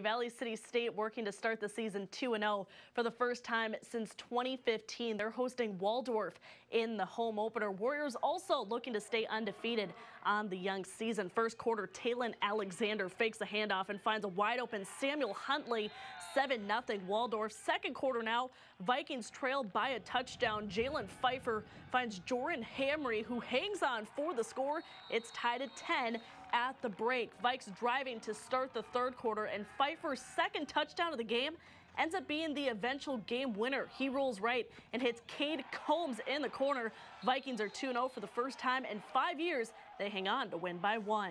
Valley City State working to start the season 2-0 for the first time since 2015. They're hosting Waldorf in the home opener. Warriors also looking to stay undefeated on the young season. First quarter, Talon Alexander fakes a handoff and finds a wide open Samuel Huntley. 7-0 Waldorf. Second quarter now, Vikings trail by a touchdown. Jalen Pfeiffer finds Joran Hamry, who hangs on for the score. It's tied at 10 at the break. Vikes driving to start the third quarter and Pfeiffer's second touchdown of the game ends up being the eventual game winner. He rolls right and hits Cade Combs in the corner. Vikings are 2-0 for the first time in five years. They hang on to win by one.